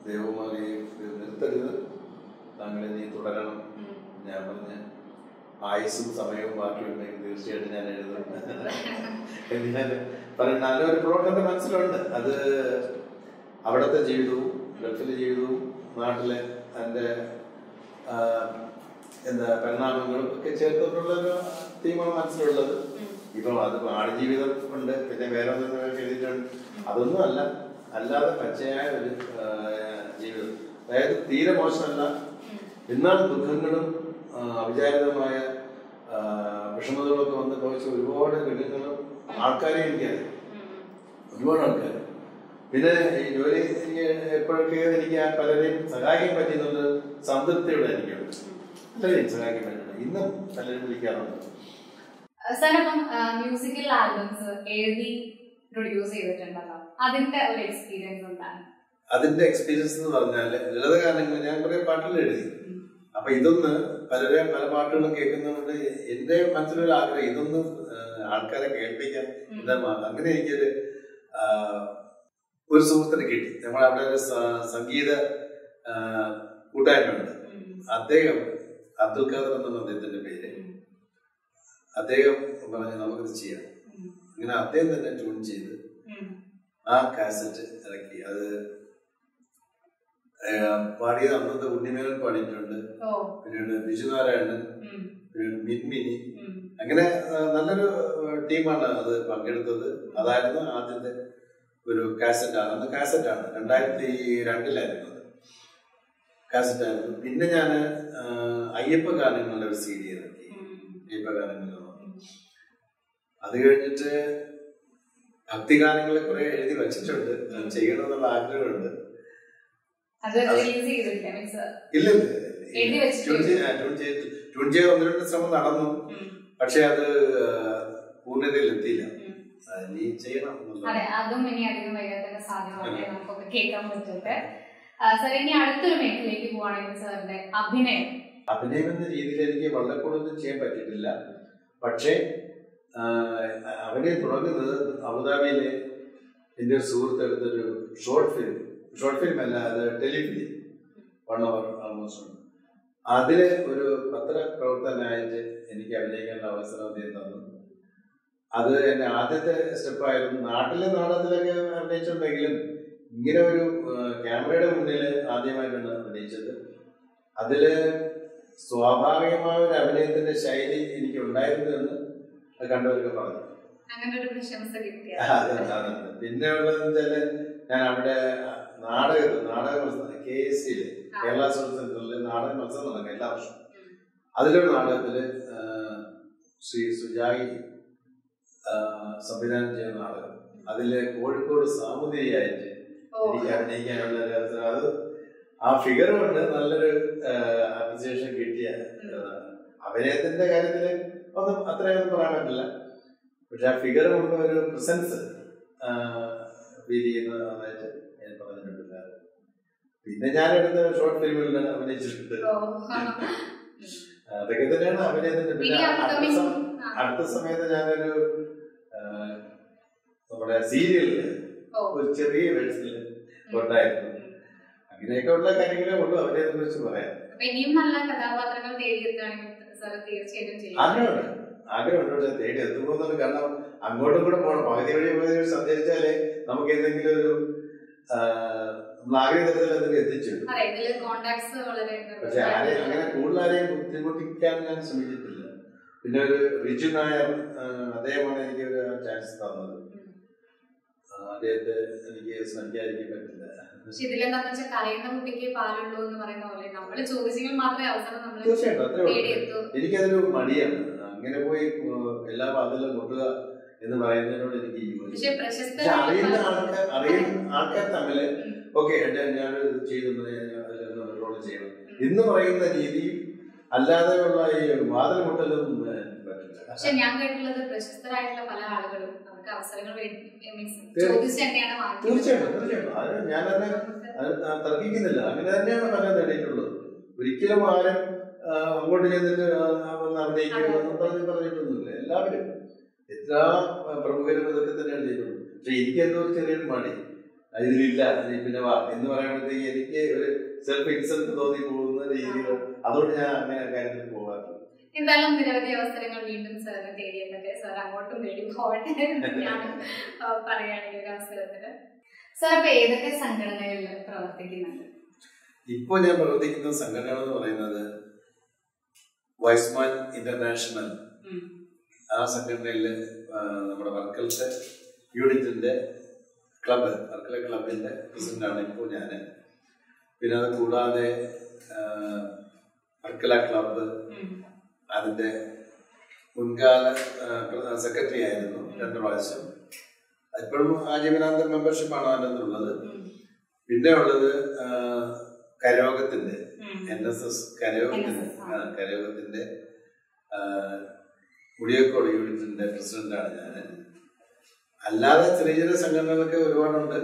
ദേവകുമാരി നിർത്തരുത്. താങ്കളെ നീ തുടരണം. ഞാൻ പറഞ്ഞ ആയുസ്സും സമയവും ബാക്കിയുണ്ടെങ്കിൽ തീർച്ചയായിട്ടും ഞാൻ എഴുതും എന്ന് ഞാൻ പറയുന്ന നല്ലൊരു പ്ലോട്ട് എന്റെ മനസ്സിലുണ്ട്. അത് അവിടുത്തെ ജീവിതവും ഗൾഫിലെ ജീവിതവും നാട്ടിലെ എന്റെ എന്താ പരിണാമങ്ങളും ഒക്കെ ചേർത്തിട്ടുള്ള ഒരു തീമാണ് മനസ്സിലുള്ളത്. ഇപ്പം അത് ആടുജീവിതം ഉണ്ട്. പിന്നെ വേറെ ഒന്നും എഴുതിയിട്ടുണ്ട്. അതൊന്നും അല്ല. അല്ലാതെ പച്ചയായ ഒരു ജീവിതം. അതായത് തീരെ മോശമല്ല. എന്നാൽ ദുഃഖങ്ങളും അവിചാരിതമായ വിഷമതകളൊക്കെ വന്ന് ഭവിച്ച ഒരുപാട് ഘടകങ്ങളും ആൾക്കാരെ എനിക്കറിയാം. ഒരുപാട് ആൾക്കാർ പിന്നെ ഈ ജോലി എനിക്ക് എപ്പോഴൊക്കെ എനിക്ക് ആ പലരെയും സഹായിക്കാൻ പറ്റുന്നുണ്ട് സംതൃപ്തിയോടെ എനിക്കുണ്ട് പലരെയും സഹായിക്കാൻ പറ്റുന്നുണ്ട് ഇന്നും പലരും വിളിക്കാറുണ്ട്. സാർ അപ്പം മ്യൂസിക്കൽ ആൽബംസ് എഴുതി പ്രൊഡ്യൂസ് ചെയ്തിട്ടുണ്ടല്ലോ. അതിന്റെ ഒരു എക്സ്പീരിയൻസ് എന്താണ്? അതിന്റെ എക്സ്പീരിയൻസ് എന്ന് പറഞ്ഞാൽ ലളിതഗാനങ്ങൾ ഞാൻ കുറെ പാട്ടുകൾ എഴുതി. അപ്പൊ ഇതൊന്ന് പലരെ പല പാട്ടുകളും കേൾക്കുന്നതുകൊണ്ട് എന്റെ മനസ്സിലൊരു ആഗ്രഹം ഇതൊന്ന് ആൾക്കാരെ കേൾപ്പിക്കാൻ എന്താ മാ- അങ്ങനെ എനിക്കൊരു ഒരു സുഹൃത്തിനെ കിട്ടി. നമ്മളവിടെ ഒരു സംഗീത കൂട്ടായിട്ടുണ്ട് കൂട്ടായ്മയുണ്ട്. അദ്ദേഹം അബ്ദുൽ ഖാദർ എന്നാണ് അദ്ദേഹത്തിന്റെ പേര്. അദ്ദേഹം പറഞ്ഞു നമുക്കിത് ചെയ്യാം. അങ്ങനെ അദ്ദേഹം തന്നെ ട്യൂൺ ചെയ്ത് ആ കാസറ്റ് ഇറക്കി. അത് പാടിയത് അന്നത്തെ ഉണ്ണിമേനൻ പാടിയിട്ടുണ്ട്. പിന്നീട് ബിജുനാരായണൻ പിന്നീട് മിൻമിനി അങ്ങനെ നല്ലൊരു ടീമാണ് അത് പങ്കെടുത്തത്. അതായിരുന്നു ആദ്യത്തെ ഒരു കാസറ്റ് ആണ് അന്ന് കാസറ്റ് ആണ് രണ്ടായിരത്തി രണ്ടിലായിരുന്നു അത്. കാസറ്റ് ആയിരുന്നു പിന്നെ ഞാൻ അയ്യപ്പ ഗാനങ്ങളുടെ ഒരു സി ഡി ഇറക്കി അയ്യപ്പ ഗാനങ്ങൾ അത് കഴിഞ്ഞിട്ട് ഭക്തി ഗാനങ്ങളെ കുറെ എഴുതി വച്ചിട്ടുണ്ട്. ചെയ്യണമെന്നുള്ള ആഗ്രഹമുണ്ട്. ഇല്ല ചെയ്ത് ഒന്ന് രണ്ട് ശ്രമം നടന്നു. പക്ഷെ അത് പൂർണതയിലെത്തിയില്ല പൂർണതയിൽ എത്തിയില്ല. നീ ചെയ്യണം അതെ അതും ഇനി അധികം വൈകാതെ തന്നെ സാധ്യമാകട്ടെ നമുക്കൊക്കെ കേൾക്കാൻ പറ്റട്ടെ. സാർ ഇനി അടുത്തൊരു മേഖലയിലേക്ക് പോവാണെങ്കിൽ സാറിന്റെ അഭിനയം. അഭിനയം എന്ന രീതിയിൽ എനിക്ക് വളരെ കൂടുതൽ ചെയ്യാൻ പറ്റിയിട്ടില്ല. പക്ഷേ അവനെ തുടങ്ങുന്നത് അബുദാബിയിലെ എന്റെ ഒരു സുഹൃത്ത് എടുത്തൊരു ഷോർട്ട് ഫിലിം. ഷോർട്ട് ഫിലിം അല്ല അത് ടെലിഫിലിം വൺ അവർ ആൾമോസ്റ്റ് ഉണ്ട് അതിൽ ഒരു പത്ര പ്രവർത്തനായിട്ട് എനിക്ക് അഭിനയിക്കാനുള്ള അവസരം അദ്ദേഹം തന്നു. അത് എന്റെ ആദ്യത്തെ സ്റ്റെപ്പായിരുന്നു നാട്ടിലെ നാടകത്തിലൊക്കെ അഭിനയിച്ചിട്ടുണ്ടെങ്കിലും ഇങ്ങനെ ഒരു ക്യാമറയുടെ മുന്നിൽ ആദ്യമായിട്ടാണ് അഭിനയിച്ചത്. അതിൽ സ്വാഭാവികമായ ഒരു അഭിനയത്തിന്റെ ശൈലി എനിക്ക് ഉണ്ടായിരുന്നു എന്ന് കണ്ടവരൊക്കെ പറഞ്ഞു. പിന്നെ ഉള്ളതെന്ന് വെച്ചാൽ ഞാൻ അവിടെ നാടകത്തിൽ നാടക മത്സരം കെ എസ് സിയിൽ കേരള സെന്ററിൽ നാടക മത്സരം നടക്കുക എല്ലാ വർഷവും. അതിലൊരു നാടകത്തിൽ ശ്രീ സുജായി സംവിധാനം ചെയ്യുന്ന നാടകം. അതിൽ കോഴിക്കോട് സാമൂതിരിയായിട്ട് എനിക്ക് അഭിനയിക്കാനുള്ള ഒരു അവസരം. അത് ആ ഫിഗർ കൊണ്ട് നല്ലൊരു അപ്രിസിയേഷൻ കിട്ടിയ അഭിനയത്തിന്റെ കാര്യത്തിൽ ഒന്നും അത്രയൊന്നും പറയാൻ പറ്റില്ല. പക്ഷെ ആ ഫിഗർ കൊണ്ട് ഒരു പ്രസൻസ് ഫീൽ ചെയ്യുന്നതായിട്ട് ഞാൻ പറഞ്ഞിട്ടുണ്ട് പിന്നെ ഞാൻ എടുത്ത ഷോർട്ട് ഫിലിമുകളിൽ അഭിനയിച്ചിട്ടുണ്ട്. അതൊക്കെ തന്നെയാണ് അഭിനയത്തിന്റെ പിന്നെ അടുത്ത സമയത്ത് ഞാനൊരു നമ്മുടെ സീരിയലിൽ ഒരു ചെറിയ വേഴ്സിൽ ഉണ്ടായിരുന്നു. അങ്ങനെയൊക്കെ ഉള്ള കാര്യങ്ങളെ ഉള്ളൂ. അഭിനയത്തെ കുറിച്ച് പറയാൻ. അപ്പൊ ആഗ്രഹമുണ്ട് തേടി എത്തുമ്പോന്നുണ്ട് കാരണം അങ്ങോട്ടും കൂടെ പോകണം. പകുതി വഴി പകുതി വഴി സഞ്ചരിച്ചാലേ നമുക്ക് എന്തെങ്കിലും ഒരു എന്തെങ്കിലും പക്ഷെ ആരെയും അങ്ങനെ കൂടുതൽ ആരെയും ബുദ്ധിമുട്ടിക്കാൻ ഞാൻ ശ്രമിച്ചിട്ടില്ല. പിന്നെ ഒരു റിജു നായർ അദ്ദേഹമാണ് എനിക്ക് ഒരു ചാൻസ് തന്നത്. അദ്ദേഹത്തെ എനിക്ക് സംഖ്യാരിക്കാൻ പറ്റില്ല. പക്ഷെ ഇതിലെന്താന്ന് വെച്ചാൽ കരയുന്ന കുട്ടിക്ക് പാലുള്ളൂ എന്ന് പറയുന്ന പോലെ നമ്മൾ ചോദിച്ചെങ്കിൽ മാത്രമേ അവസരം നമ്മൾ തീർച്ചയായിട്ടും എനിക്കതൊരു മടിയാണ്. അങ്ങനെ പോയി എല്ലാ വാതിലും കൊട്ടുക എന്ന് പറയുന്നതിനോട് എനിക്ക് അറിയുന്ന ആൾക്കാർ അറിയുന്ന ആൾക്കാർ തമ്മിൽ ഓക്കെ ഓക്കെ ഞാൻ ചെയ്തു റോൾ ചെയ്യണം. എന്ന് പറയുന്ന രീതിയും അല്ലാതെയുള്ള ഈ വാതിൽ മുട്ടലും പക്ഷെ ഞാൻ കേട്ടിട്ടുള്ളത് പ്രശസ്തരായിട്ടുള്ള പല ആളുകളും അവർക്ക് അവസരങ്ങൾ തീർച്ചയായിട്ടും. തീർച്ചയായിട്ടും തന്നെ തർക്കിക്കുന്നില്ല. അങ്ങനെ തന്നെയാണ് പല നേടിയിട്ടുള്ളത്. ഒരിക്കലും ആരും അങ്ങോട്ട് ചെന്നിട്ട് വന്ന് പറഞ്ഞ് പറഞ്ഞിട്ടൊന്നുമില്ല. എല്ലാവരും എത്ര പ്രമുഖരും ഇതൊക്കെ തന്നെയാണ് ചെയ്തിട്ടുള്ളത് പക്ഷെ എനിക്ക് എന്തോ ഒരു ചെറിയൊരു മടി. അതിലില്ല. ഇതിലില്ല പിന്നെ വാ എന്ന് പറയുമ്പോഴത്തേക്ക് എനിക്ക് ഒരു സെൽഫ് ഇൻസൾട്ട് തോന്നി പോകുന്ന രീതിയിൽ അതുകൊണ്ട് ഞാൻ അങ്ങനെ കാര്യത്തിൽ പോകാറുണ്ട് എന്തായാലും നിരവധി അവസരങ്ങൾ വീണ്ടും സാറിന് തേടിയെന്നൊക്കെ സാർ അങ്ങോട്ടും തേടി പോകട്ടെ ഞാൻ ആ, പറയുകയാണെങ്കിൽ ഒരു അവസരത്തിൽ. സാർ ഇപ്പൊ ഏതൊക്കെ സംഘടനകളിൽ പ്രവർത്തിക്കുന്നുണ്ട്? ഇപ്പോൾ ഞാൻ പ്രവർത്തിക്കുന്ന സംഘടന എന്ന് പറയുന്നത് വൈസ്മാൻ ഇന്റർനാഷണൽ. ആ സംഘടനയിൽ നമ്മുടെ വർക്കലത്തെ യൂണിറ്റിന്റെ ക്ലബ്ബ് വർക്കല ക്ലബിന്റെ പ്രസിഡന്റാണ് ഇപ്പോൾ ഞാൻ പിന്നെ അത് കൂടാതെ വർക്കല ക്ലബ്ബ് ഉം. അതിന്റെ മുൻകാല സെക്രട്ടറി ആയിരുന്നു രണ്ടു പ്രാവശ്യം ഇപ്പോഴും ആജീവനാന്ത മെമ്പർഷിപ്പാണ് അതിനുള്ളത്. പിന്നെ ഉള്ളത് ഉം. N S S. ആ, കരയോഗത്തിന്റെ മുടിയക്കോട് യൂണിറ്റിന്റെ പ്രസിഡന്റാണ് ഞാൻ അല്ലാതെ ചെറിയ ചെറിയ സംഘടനകളൊക്കെ ഒരുപാടുണ്ട്.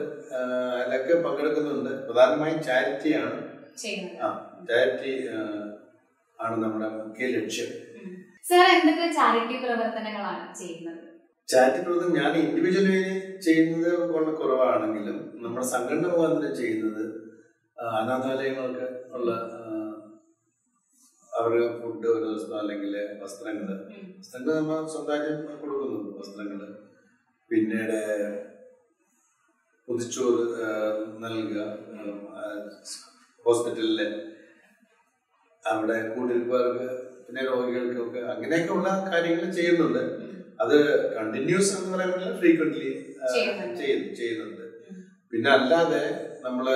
അതിലൊക്കെ പങ്കെടുക്കുന്നുണ്ട്. പ്രധാനമായും ചാരിറ്റിയാണ് ആ ചാരിറ്റി ആണ് നമ്മുടെ മുഖ്യ ലക്ഷ്യം. ഉം. സാർ എന്തൊക്കെ ചാരിറ്റി പ്രവർത്തനങ്ങളാണ് ചെയ്യുന്നത്? ചാരിറ്റി പ്രവർത്തനം ഞാൻ ഇൻഡിവിജ്വലി ചെയ്യുന്നത് കൊണ്ട് കുറവാണെങ്കിലും നമ്മുടെ സംഘടന മുഖാന്തരം ചെയ്യുന്നത് അനാഥാലയങ്ങൾക്ക് ഉള്ള അവരുടെ ഫുഡ് ഒരു ദിവസം അല്ലെങ്കിൽ വസ്ത്രങ്ങൾ. വസ്ത്രങ്ങൾ നമ്മൾ സ്വന്തമായിട്ട് കൊടുക്കുന്നുണ്ട് വസ്ത്രങ്ങൾ പിന്നീട് പൊതിച്ചോറ് നൽകുക ഹോസ്പിറ്റലിലെ. അവിടെ കൂട്ടിരിപ്പുകാർക്ക് പിന്നെ രോഗികൾക്കൊക്കെ അങ്ങനെയൊക്കെയുള്ള കാര്യങ്ങൾ ചെയ്യുന്നുണ്ട്. അത് കണ്ടിന്യൂസ് എന്ന് പറ്റില്ല ഫ്രീക്വന്റ്ലി. ചെയ്യുന്നുണ്ട്. പിന്നെ അല്ലാതെ നമ്മൾ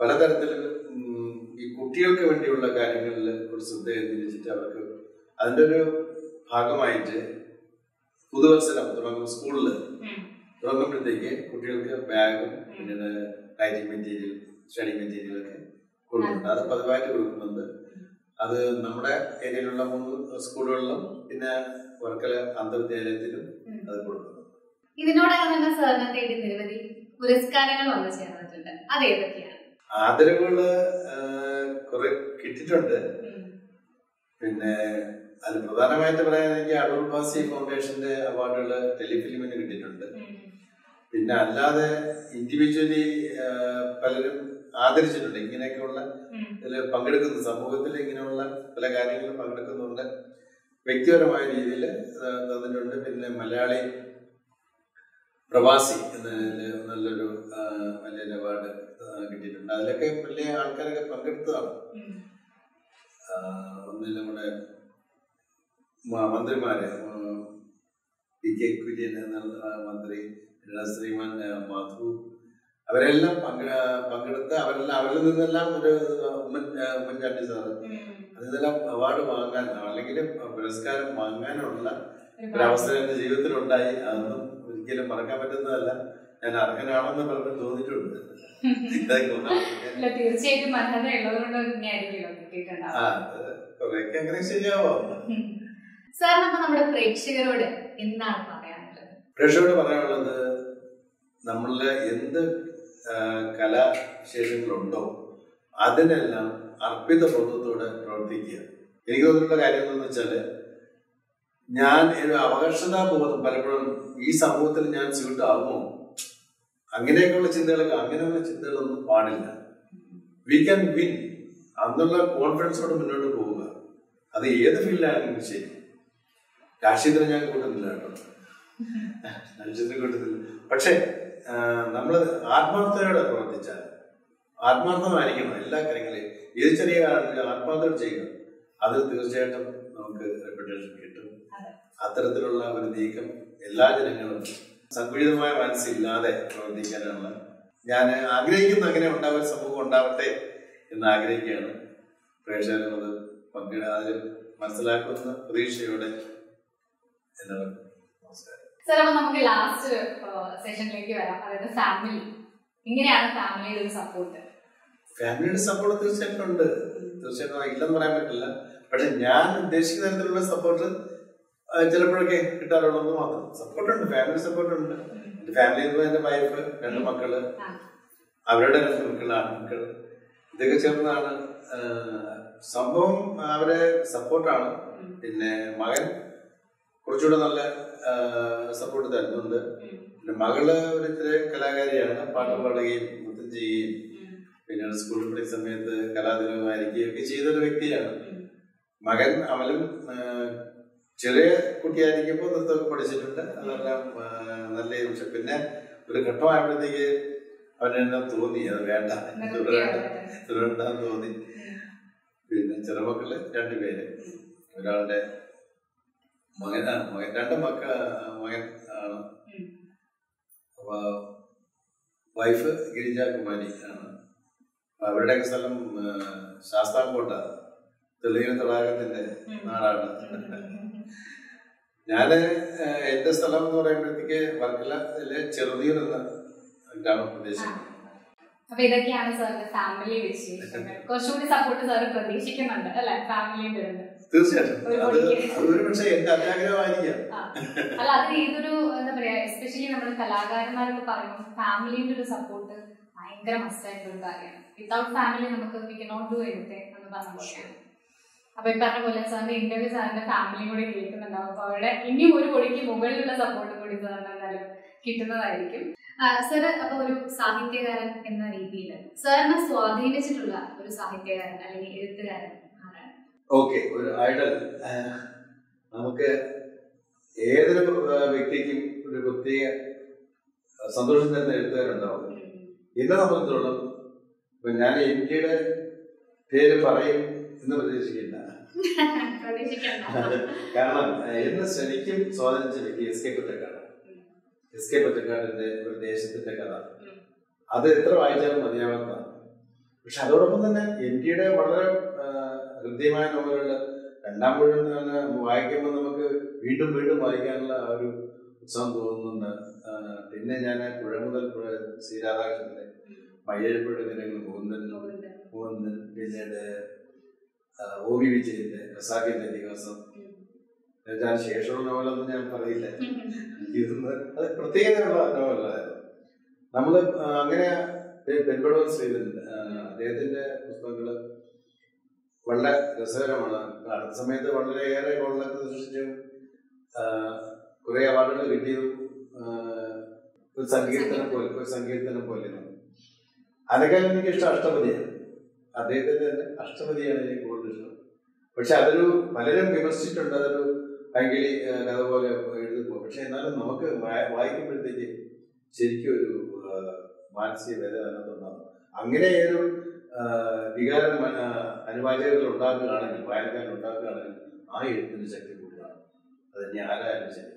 പലതരത്തിലും ഈ കുട്ടികൾക്ക് വേണ്ടിയുള്ള കാര്യങ്ങളിൽ ഒരു ശ്രദ്ധ കേന്ദ്രീകരിച്ചിട്ട് അവർക്ക് അതിന്റെ ഒരു ഭാഗമായിട്ട് പുതുവത്സരം തുടങ്ങുന്ന സ്കൂളിൽ. തുടങ്ങുമ്പോഴത്തേക്ക് കുട്ടികൾക്ക് ബാഗും പിന്നെ റൈറ്റിംഗ് മെറ്റീരിയൽ സ്റ്റഡി മെറ്റീരിയൽ ഒക്കെ കൊടുക്കുന്നുണ്ട്. അത് പതിവായിട്ട് കൊടുക്കുന്നുണ്ട്. അത് നമ്മുടെ ഏരിയയിലുള്ള മൂന്ന് സ്കൂളുകളിലും പിന്നെ വർക്കല അന്തർവിദ്യാലയത്തിലും. അത് കൊടുക്കുന്നു ഇതിനോടകം തന്നെ സാറിനെ തേടി നിരവധി പുരസ്കാരങ്ങൾ വന്നു ചേർന്നിട്ടുണ്ട്. അത് ഏതൊക്കെയാണ്? ആദരവുകൾ കുറെ കിട്ടിട്ടുണ്ട് പിന്നെ അതിൽ പ്രധാനമായിട്ട് പറയാൻ എനിക്ക് അടൂർ ഭാസി ഫൗണ്ടേഷന്റെ അവാർഡുകൾ ടെലിഫിലിമിന് കിട്ടിയിട്ടുണ്ട്. പിന്നെ അല്ലാതെ ഇൻഡിവിജ്വലി പലരും ആദരിച്ചിട്ടുണ്ട്. ഇങ്ങനെയൊക്കെയുള്ള. ഇതിൽ പങ്കെടുക്കുന്ന സമൂഹത്തിൽ ഇങ്ങനെയുള്ള പല കാര്യങ്ങളും പങ്കെടുക്കുന്നുണ്ട്. വ്യക്തിപരമായ രീതിയിൽ തന്നിട്ടുണ്ട്. പിന്നെ മലയാളി പ്രവാസി എന്ന നല്ലൊരു വലിയ അവാർഡ് കിട്ടിയിട്ടുണ്ട്. അതിലൊക്കെ വലിയ ആൾക്കാരൊക്കെ പങ്കെടുത്തതാണ്. ഒന്നിൽ നമ്മുടെ മന്ത്രിമാര് പി കെ കുര്യൻ എന്ന മന്ത്രി ശ്രീമാൻ മാധു അവരെല്ലാം പങ്കെ പങ്കെടുത്ത് അവരെല്ലാം അവരിൽ നിന്നെല്ലാം ഒരു ഉമ്മൻചാണ്ടി സാറ്. അതിൽ നിന്നെല്ലാം അവാർഡ് വാങ്ങാൻ അല്ലെങ്കിൽ പുരസ്കാരം വാങ്ങാനുള്ള ഒരു അവസരം എന്റെ ജീവിതത്തിലുണ്ടായി. അതൊന്നും ഒരിക്കലും മറക്കാൻ പറ്റുന്നതല്ല. ഞാൻ അർഹനാണെന്ന് പലരും തോന്നിയിട്ടുണ്ട്. തീർച്ചയായിട്ടും അർഹത കുറെയൊക്കെ അങ്ങനെ ശരിയാവോ. നമ്മുടെ പ്രേക്ഷകരോട് എന്താണ് പറയാനുള്ളത്? പ്രേക്ഷകരോട് പറയാനുള്ളത് നമ്മളിലെ എന്ത് കലാശേഷങ്ങളുണ്ടോ കലാവിശേഷങ്ങളുണ്ടോ അതിനെല്ലാം അർപ്പിത ബോധത്തോടെ പ്രവർത്തിക്കുക. എനിക്ക് തോന്നിയിട്ടുള്ള കാര്യം എന്താണെന്ന് വെച്ചാൽ ഞാൻ ഒരു അവകർഷതാ ബോധം പലപ്പോഴും ഈ സമൂഹത്തിൽ ഞാൻ സ്യൂട്ട് അങ്ങനെയൊക്കെയുള്ള ചിന്തകളൊക്കെ അങ്ങനെയുള്ള ചിന്തകളൊന്നും പാടില്ല. വി ക്യാൻ വിൻ അന്നുള്ള കോൺഫിഡൻസോടെ മുന്നോട്ട് പോവുക. അത് ഏത് ഫീൽഡിലാണെങ്കിലും ശരി. രാഷ്ട്രീയത്തിന് ഞാൻ കൂട്ടുന്നില്ല കേട്ടോ. രാഷ്ട്രീയത്തിന് കൂട്ടുന്നില്ല. പക്ഷേ നമ്മൾ ആത്മാർത്ഥതയോടെ പ്രവർത്തിച്ചാൽ ആത്മാർത്ഥമായിരിക്കണം എല്ലാ കാര്യങ്ങളെയും. ഏത് ചെറിയ ആത്മാർത്ഥത ചെയ്യുക. അത് തീർച്ചയായിട്ടും നമുക്ക് റെപ്യൂട്ടേഷൻ കിട്ടും. അത്തരത്തിലുള്ള ഒരു നീക്കം എല്ലാ ജനങ്ങളും സങ്കുചിതമായ മനസ്സില്ലാതെ പ്രവർത്തിക്കാനാണ് ഞാൻ ആഗ്രഹിക്കുന്നു അങ്ങനെ ഉണ്ടാവുന്ന ഒരു സമൂഹം ഉണ്ടാവട്ടെ എന്ന് ആഗ്രഹിക്കുകയാണ്. പ്രേക്ഷകരും അത് പങ്കിട മനസ്സിലാക്കുന്ന പ്രതീക്ഷയോടെ എല്ലാവർക്കും നമസ്കാരം. സാർ അപ്പൊ നമുക്ക് ലാസ്റ്റ് സെഷനിലേക്ക് വരാം. അതായത് ഫാമിലി ഇങ്ങനെയാണ് ഫാമിലിയുടെ ഒരു സപ്പോർട്ട് ഫാമിലിയുടെ സപ്പോർട്ട് തീർച്ചയായിട്ടും ഉണ്ട്. തീർച്ചയായിട്ടും ഇല്ലെന്ന് പറയാൻ പറ്റില്ല. പക്ഷെ ഞാൻ ഉദ്ദേശിക്കുന്ന തരത്തിലുള്ള സപ്പോർട്ട് ചിലപ്പോഴൊക്കെ കിട്ടാറുള്ളത് മാത്രം. സപ്പോർട്ട് ഉണ്ട് ഫാമിലി സപ്പോർട്ട് ഉണ്ട് എന്റെ ഫാമിലി എന്ന് എന്റെ വൈഫ് രണ്ട് മക്കൾ. അവരുടെ രണ്ട് മക്കൾ ആൺമക്കൾ ഇതൊക്കെ ചേർന്നാണ് സംഭവം അവരെ സപ്പോർട്ടാണ് പിന്നെ മകൻ കുറച്ചുകൂടെ നല്ല സപ്പോർട്ട് തരുന്നുണ്ട്. പിന്നെ മകൾ ഒരു ഇത്തിരി കലാകാരിയാണ്. പാട്ട് പാടുകയും നൃത്തം ചെയ്യുകയും പിന്നെ സ്കൂളിൽ പഠിക്കുന്ന സമയത്ത് കലാതിലകമായിരിക്കുകയും ഒക്കെ ചെയ്തൊരു വ്യക്തിയാണ്. മകൻ അവനും ആ, ചെറിയ കുട്ടിയായിരിക്കുമ്പോൾ നൃത്തമൊക്കെ പഠിച്ചിട്ടുണ്ട്. അതെല്ലാം നല്ല പക്ഷെ പിന്നെ ഒരു ഘട്ടമായപ്പോഴത്തേക്ക് അവനെന്നെ തോന്നി അത് വേണ്ട തുടരണ്ട തുടരണ്ടെന്ന് തോന്നി. പിന്നെ ചെറുമക്കൾ രണ്ടുപേര്. ഒരാളുടെ മകനാണ് മകൻ രണ്ട് മക്ക മകൻ ആണ്. അപ്പൊ വൈഫ് ഗിരിജാകുമാരി ആണ്. അവരുടെയൊക്കെ സ്ഥലം ശാസ്താംകോട്ടാണ് ശാസ്താംകോട്ട. തെളിയ തടാകത്തിന്റെ നാടാണ്. ഞാൻ എന്റെ സ്ഥലം എന്ന് പറയുമ്പോഴത്തേക്ക് വർക്കലയിലെ ചെറുതീർ എന്ന ഗ്രാമപ്രദേശം. അപ്പൊ ഇതൊക്കെയാണ് സാറിന്റെ ഫാമിലി വിശേഷങ്ങൾ. കുറച്ചുകൂടി സപ്പോർട്ട് സാർ പ്രതീക്ഷിക്കുന്നുണ്ട് അല്ലെ? ഫാമിലിയുടെ തീർച്ചയായിട്ടും. ഒരു അത് മണിക്ക്. അതൊരു പക്ഷേ എന്റെ അത്യാഗ്രഹമായിരിക്കാം. ആ. അല്ല അത് ഏതൊരു എന്താ പറയാ എസ്പെഷ്യലി നമ്മൾ കലാകാരന്മാരൊക്കെ പറയുമ്പോൾ ഫാമിലിന്റെ ഒരു സപ്പോർട്ട് ഭയങ്കര മസ്റ്റായിട്ടുള്ള കാര്യമാണ്. വിത്തൗട്ട് ഫാമിലി നമുക്ക് വി കനോട്ട് ഡു എനിത്തിങ് എന്ന് പറഞ്ഞ പോലെയാണ്. അപ്പൊ ഈ പറഞ്ഞ പോലെ സാറിന്റെ ഇന്റർവ്യൂ സാറിന്റെ ഫാമിലി കൂടി കേൾക്കുന്നുണ്ടാവും. അപ്പൊ അവരുടെ ഇനിയും ഒരു കൊടിക്ക് മുകളിലുള്ള സപ്പോർട്ട് കൂടി സാറിന് എന്തായാലും കിട്ടുന്നതായിരിക്കും. സർ അപ്പൊ ഒരു സാഹിത്യകാരൻ എന്ന രീതിയിൽ സാറിനെ സ്വാധീനിച്ചിട്ടുള്ള ഒരു സാഹിത്യകാരൻ അല്ലെങ്കിൽ എഴുത്തുകാരൻ ആരാണ്? ഓക്കെ ഒരു ഐഡൽ നമുക്ക് ഏതൊരു വ്യക്തിക്കും ഒരു പ്രത്യേക സന്തോഷം തരുന്ന എഴുത്തുകാരുണ്ടാവും എന്നെ സംബന്ധിച്ചോളം ഇപ്പൊ ഞാൻ ഇന്ത്യയുടെ പേര് പറയും എന്ന് പ്രതീക്ഷിക്കില്ല കാരണം എന്ന് ശനിക്കും ശരിക്കും സ്വാധീനിച്ച വ്യക്തി S K Pottekkatt S K പൊറ്റക്കാടിന്റെ ഒരു ദേശത്തിന്റെ കഥ. അത് എത്ര വായിച്ചാലും മതിയാവാത്തതാണ്. പക്ഷെ അതോടൊപ്പം തന്നെ ഇന്ത്യയുടെ വളരെ ഹൃദ്യമായ നോവലുകൾ രണ്ടാം മുഴുവൻ തന്നെ വായിക്കുമ്പോൾ നമുക്ക് വീണ്ടും വീണ്ടും വായിക്കാനുള്ള ആ ഒരു ഉത്സവം തോന്നുന്നുണ്ട്. പിന്നെ ഞാൻ പുഴ മുതൽ പുഴ ശ്രീരാധാകൃഷ്ണന്റെ മയ്യഴപ്പുഴ ദിനങ്ങൾ പോകുന്നുണ്ട് പോകുന്നുണ്ട് പിന്നീട് ഒ വി വിജയന്റെ ഖസാക്കിന്റെ ദിവസം ഞാൻ ശേഷമുള്ള നോവലൊന്നും ഞാൻ പറയില്ല. അത് പ്രത്യേകതയുള്ള നോവലായിരുന്നു നമ്മൾ അങ്ങനെ പെൺപടവും പെൺപടവൻ ശ്രീധരൻ അദ്ദേഹത്തിന്റെ പുസ്തകങ്ങൾ വളരെ രസകരമാണ്. അടുത്ത സമയത്ത് വളരെയേറെ കൊള്ളൊക്കെ സൃഷ്ടിച്ചു. കുറെ അവാർഡുകൾ കിട്ടിയതും ഒരു സങ്കീർത്തനം പോലെ ഒരു സങ്കീർത്തനം പോലെയാണ്. അതിനേക്കാളും എനിക്ക് ഇഷ്ടം അഷ്ടപതിയാണ്. അദ്ദേഹത്തിന്റെ തന്നെ അഷ്ടപതിയാണ് എനിക്ക് കൊടുത്തിരുന്നത് പക്ഷെ അതൊരു പലരും വിമർശിച്ചിട്ടുണ്ട്. അതൊരു ഭയങ്കര കഥ പോലെ എഴുതി പോകും. പക്ഷെ എന്നാലും നമുക്ക് വായിക്കുമ്പോഴത്തേക്ക് ശരിക്കും ഒരു മാനസിക വില അതിനകത്തുണ്ടാകും. അങ്ങനെ ഏതൊരു വികാരം അനുവാചകകൾ ഉണ്ടാക്കുകയാണെങ്കിൽ വായനക്കാരൻ ഉണ്ടാക്കുകയാണെങ്കിൽ ആ എഴുത്തിന് ശക്തി കൂടുതലാണ്. അത് ഞാനായാലും ശരി.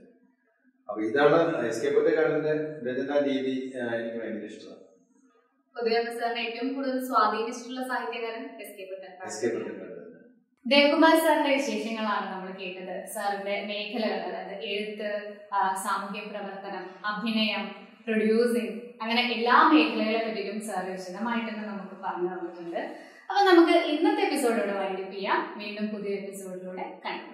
അപ്പൊ ഇതാണ് എസ് കെ പൊറ്റക്കാടിന്റെ രചനാ രീതി എനിക്ക് ഭയങ്കര ഇഷ്ടമാണ്. ഏറ്റവും കൂടുതൽ സ്വാധീനിച്ചിട്ടുള്ള സാഹിത്യകാരൻ എസ് കെ ദേവകുമാർ സാറിന്റെ വിശേഷങ്ങളാണ് നമ്മൾ കേട്ടത്. സാറിന്റെ മേഖലകൾ അതായത് എഴുത്ത് സാമൂഹ്യ പ്രവർത്തനം അഭിനയം പ്രൊഡ്യൂസിങ് അങ്ങനെ എല്ലാ മേഖലകളെ പറ്റിയും സാർ വിശദമായിട്ട് തന്നെ നമുക്ക് പറഞ്ഞു തന്നിട്ടുണ്ട്. അപ്പൊ നമുക്ക് ഇന്നത്തെ എപ്പിസോഡോടെ വൈൻഡപ്പ് ചെയ്യാം. വീണ്ടും പുതിയ എപ്പിസോഡിലൂടെ കണ്ടു